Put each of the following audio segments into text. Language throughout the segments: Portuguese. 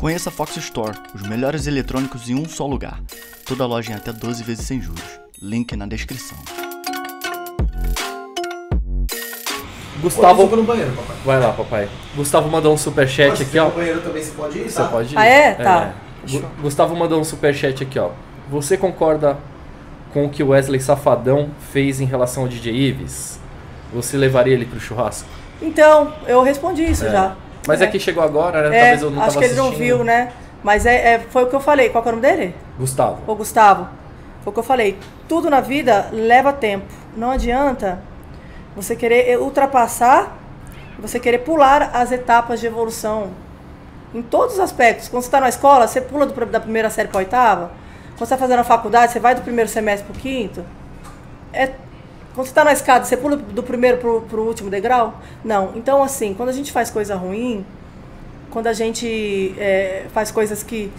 Conheça a Fox Store, os melhores eletrônicos em um só lugar. Toda loja em até 12 vezes sem juros. Link na descrição. Gustavo. No banheiro, papai. Vai lá, papai. Gustavo mandou um superchat aqui, ó. no banheiro também você pode ir, Você tá? pode ir? Ah, é? Tá. Gu- Gustavo mandou um superchat aqui, ó. Você concorda com o que o Wesley Safadão fez em relação ao DJ Ives? Você levaria ele pro churrasco? Então, eu respondi isso É. já. Mas é. que chegou agora, né? É, Talvez eu não acho que ele não assistindo. viu, né? Mas é, é- foi o que eu falei. Qual que é o nome dele? Gustavo. Ô Gustavo, foi o que eu falei. Tudo na vida leva tempo. Não adianta você querer ultrapassar, você querer pular as etapas de evolução. Em todos os aspectos. Quando você está na escola, você pula do- da primeira série para a oitava. Quando você está fazendo a faculdade, você vai do primeiro semestre para o quinto. É, quando você está na escada, você pula do primeiro para o último degrau? Não. Então, assim, quando a gente faz coisa ruim, quando a gente é, faz coisas que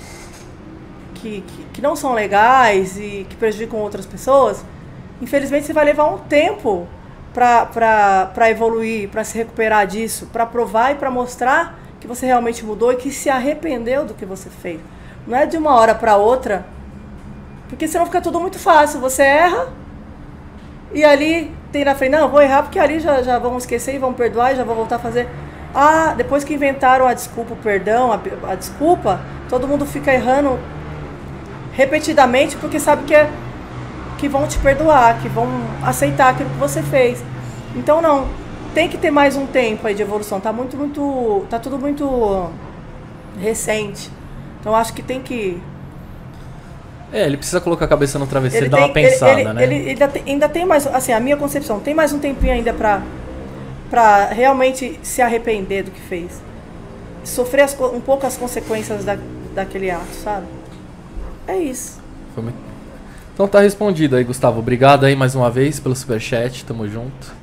que, que, que não são legais e que prejudicam outras pessoas, infelizmente você vai levar um tempo para evoluir, para se recuperar disso, para provar e para mostrar que você realmente mudou e que se arrependeu do que você fez. Não é de uma hora para outra, porque senão fica tudo muito fácil. Você erra e ali tem na frente, não, vou errar porque ali já, já vão esquecer e vão perdoar e já vou voltar a fazer. Ah, depois que inventaram a desculpa, o perdão, a, a desculpa, todo mundo fica errando repetidamente porque sabe que, é, que vão te perdoar, que vão aceitar aquilo que você fez. Então não, tem que ter mais um tempo aí de evolução. Tá muito, muito. Tá tudo muito recente. Então acho que tem que. É, ele precisa colocar a cabeça no travesseiro e dar tem- uma pensada, ele, né? ele- ele ainda, tem, ainda tem mais, assim, a minha concepção, tem mais um tempinho ainda pra, pra realmente se arrepender do que fez. Sofrer as um pouco as consequências da, daquele ato, sabe? É isso. Então tá respondido aí, Gustavo. Obrigado aí mais uma vez pelo superchat. Tamo junto.